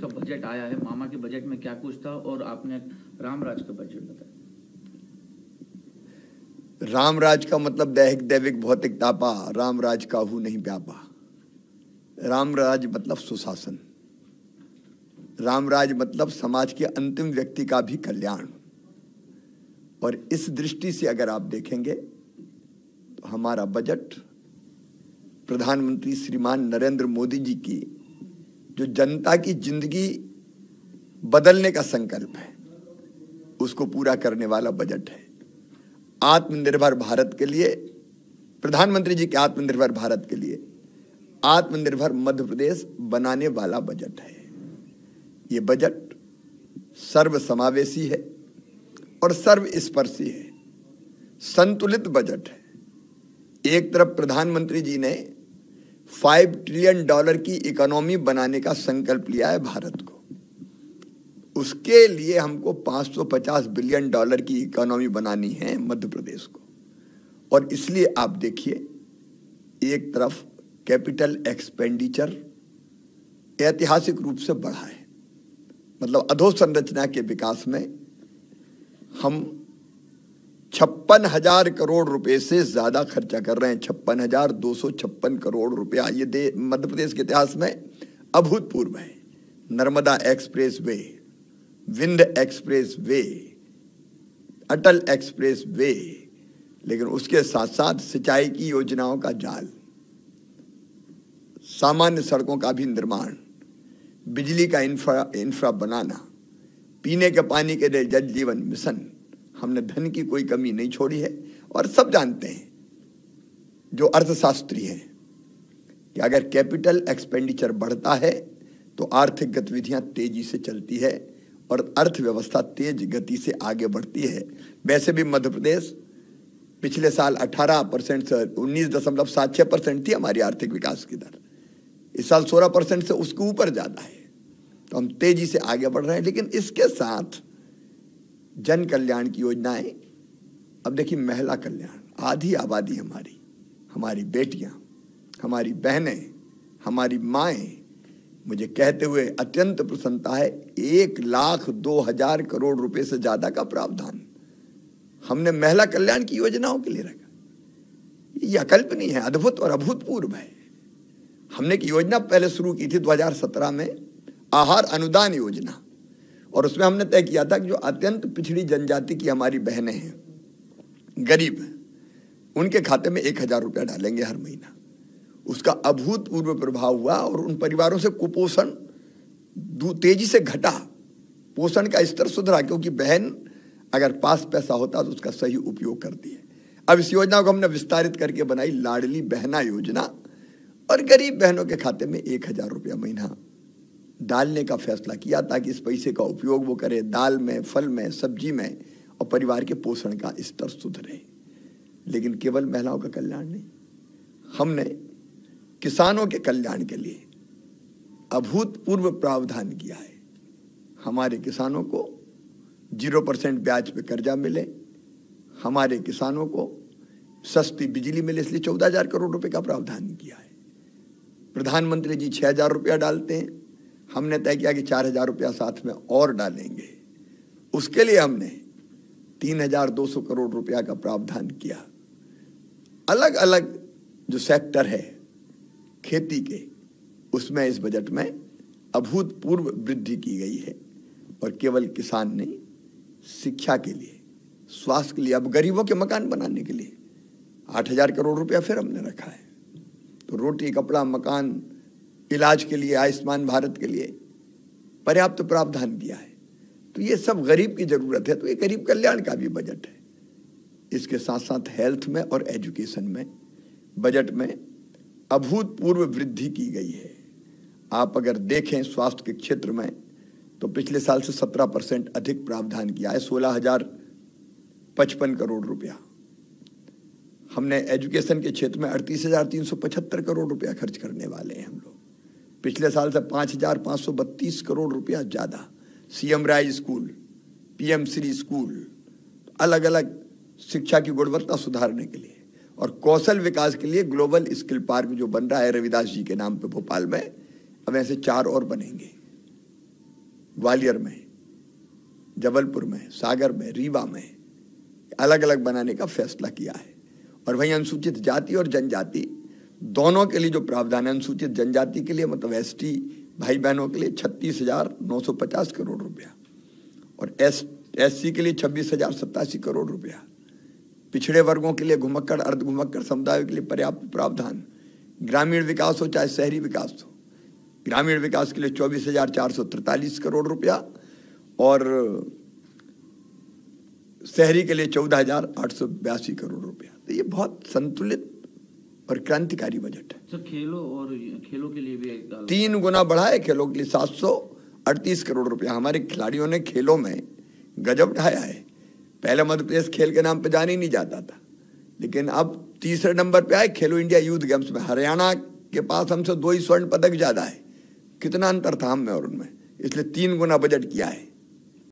का बजट आया है, मामा के बजट में क्या कुछ था और आपने रामराज का बजट बताया? रामराज का मतलब दैहिक, दैविक, भौतिक तापा रामराज काहू नहीं व्यापा रामराज मतलब सुशासन। रामराज मतलब समाज के अंतिम व्यक्ति का भी कल्याण। और इस दृष्टि से अगर आप देखेंगे तो हमारा बजट प्रधानमंत्री श्रीमान नरेंद्र मोदी जी की जो जनता की ज़िंदगी बदलने का संकल्प है, उसको पूरा करने वाला बजट है। आत्मनिर्भर भारत के लिए, प्रधानमंत्री जी के आत्मनिर्भर भारत के लिए, आत्मनिर्भर मध्य प्रदेश बनाने वाला बजट है। ये बजट सर्व समावेशी है और सर्वस्पर्शी है। संतुलित बजट है। एक तरफ़ प्रधानमंत्री जी ने फाइव ट्रिलियन डॉलर की इकोनॉमी बनाने का संकल्प लिया है भारत को। उसके लिए हमको 550 बिलियन डॉलर की इकोनॉमी बनानी है मध्य प्रदेश को। और इसलिए आप देखिए, एक तरफ़ कैपिटल एक्सपेंडिचर ऐतिहासिक रूप से बढ़ा है। मतलब अधोसंरचना के विकास में हम छप्पन हज़ार करोड़ रुपए से ज़्यादा खर्चा कर रहे हैं। छप्पन हज़ार दो सौ छप्पन करोड़ रुपया। ये दे, मध्य प्रदेश के इतिहास में अभूतपूर्व है। Narmada express way wind express way Atal express way लेकिन उसके साथ साथ सिंचाई की योजनाओं का जाल, सामान्य सड़कों का भी निर्माण, बिजली का इंफ्रा इंफ्रा बनाना, पीने के पानी के लिए जल जीवन मिशन। हमने धन की कोई कमी नहीं छोड़ी है और सब जानते हैं, जो अर्थशास्त्री हैं, कि अगर कैपिटल एक्सपेंडिचर बढ़ता है तो आर्थिक गतिविधियाँ तेज़ी से चलती है और अर्थव्यवस्था तेज गति से आगे बढ़ती है। वैसे भी मध्य प्रदेश पिछले साल 18 परसेंट से उन्नीस दशमलव सात छः परसेंट थी हमारी आर्थिक विकास की दर। इस साल 16 परसेंट से उसके ऊपर ज़्यादा है। तो हम तेज़ी से आगे बढ़ रहे हैं, लेकिन इसके साथ जन कल्याण की योजनाएँ। अब देखिए महिला कल्याण, आधी आबादी हमारी हमारी बेटियाँ, हमारी बहनें, हमारी माएँ, मुझे कहते हुए अत्यंत प्रसन्नता है, एक लाख दो हज़ार करोड़ रुपए से ज़्यादा का प्रावधान। हमने महिला कल्याण की योजनाओं के लिए रखा। ये अकल्पनीय है, अद्भुत और अभूतपूर्व है। हमने की योजना पहले शुरू की थी 2017 में, आहार अनुदान योजना। और उसमें हमने तय किया था कि जो अत्यंत पिछड़ी जनजाति की हमारी बहनें हैं, गरीब हैं, उनके खाते में एक हज़ार रुपया डालेंगे हर महीना। उसका अभूतपूर्व प्रभाव हुआ और उन परिवारों से कुपोषण तेज़ी से घटा। पोषण का स्तर सुधरा, क्योंकि बहन अगर पास पैसा होता तो उसका सही उपयोग करती है। अब इस योजना को हमने विस्तारित करके बनाई लाडली बहना योजना और गरीब बहनों के खाते में एक हज़ार रुपया महीना। डालने का फैसला किया ताकि इस पैसे का उपयोग वो करे, दाल में, फल में, सब्ज़ी में और परिवार के पोषण का स्तर सुधरे लेकिन केवल महिलाओं का कल्याण नहीं, हमने किसानों के कल्याण के लिए अभूतपूर्व प्रावधान किया है। हमारे किसानों को ज़ीरो परसेंट ब्याज पे कर्जा मिले, हमारे किसानों को सस्ती बिजली मिले, इसलिए चौदह हज़ार करोड़ रुपए का प्रावधान किया है। प्रधानमंत्री जी छह हज़ार रुपया डालते हैं हमने तय किया कि चार हज़ार रुपया साथ में और डालेंगे। उसके लिए हमने तीन हज़ार दो सौ करोड़ रुपया का प्रावधान किया। अलग अलग जो सेक्टर है खेती के, उसमें इस बजट में अभूतपूर्व वृद्धि की गई है और केवल किसान नहीं, शिक्षा के लिए, स्वास्थ्य के लिए, अब गरीबों के मकान बनाने के लिए आठ हज़ार करोड़ रुपया फिर हमने रखा है। तो रोटी, कपड़ा, मकान इलाज के लिए, आयुष्मान भारत के लिए पर्याप्त तो प्रावधान किया है। तो ये सब गरीब की ज़रूरत है तो ये गरीब कल्याण का भी बजट है। इसके साथ साथ हेल्थ में और एजुकेशन में, बजट में अभूतपूर्व वृद्धि की गई है। आप अगर देखें स्वास्थ्य के क्षेत्र में तो पिछले साल से सत्रह परसेंट अधिक प्रावधान किया है, सोलह हज़ार पचपन करोड़ रुपया। हमने एजुकेशन के क्षेत्र में अड़तीस हज़ार तीन सौ पचहत्तर करोड़ रुपया खर्च करने वाले हैं हम लोग। पिछले साल से पाँच हज़ार पाँच सौ बत्तीस करोड़ रुपया ज़्यादा। CM rise school PM Shri school अलग अलग शिक्षा की गुणवत्ता सुधारने के लिए और कौशल विकास के लिए ग्लोबल स्किल पार्क जो बन रहा है रविदास जी के नाम पे भोपाल में, अब ऐसे चार और बनेंगे। ग्वालियर में, जबलपुर में, सागर में, रीवा में अलग अलग बनाने का फैसला किया है। और वहीं अनुसूचित जाति और जनजाति दोनों के लिए जो प्रावधान है, अनुसूचित जनजाति के लिए मतलब एस भाई बहनों के लिए छत्तीस हज़ार नौ सौ पचास करोड़ रुपया और एस एस के लिए छब्बीस हज़ार सत्तासी करोड़ रुपया। पिछड़े वर्गों के लिए घुमक्कड़, अर्ध घुमक्कड़ समुदाय के लिए पर्याप्त प्रावधान। ग्रामीण विकास हो, चाहे शहरी विकास हो। ग्रामीण विकास के लिए चौबीस हज़ार चार सौ तैतालीस करोड़ रुपया और शहरी के लिए चौदह हज़ार आठ सौ बयासी करोड़ रुपया। तो ये बहुत संतुलित और क्रांतिकारी बजट है। सर खेलों और खेलों के लिए भी तीन गुना बढ़ा है खेलों के लिए सात सौ अड़तीस करोड़ रुपया। हमारे खिलाड़ियों ने खेलों में गजब ढाया है। पहले मध्य प्रदेश खेल के नाम पे जाने ही नहीं जाता था। लेकिन अब तीसरे नंबर पे आए खेलो इंडिया यूथ गेम्स में। हरियाणा के पास हमसे दो ही स्वर्ण पदक ज़्यादा है। कितना अंतर था हम में और उनमें। इसलिए तीन गुना बजट किया है।